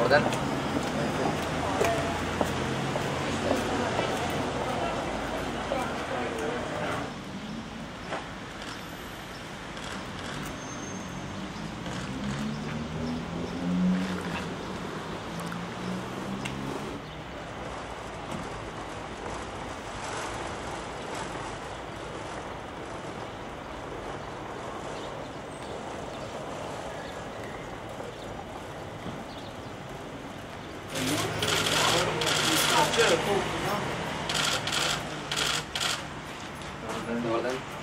好的 Jordan. Jordan.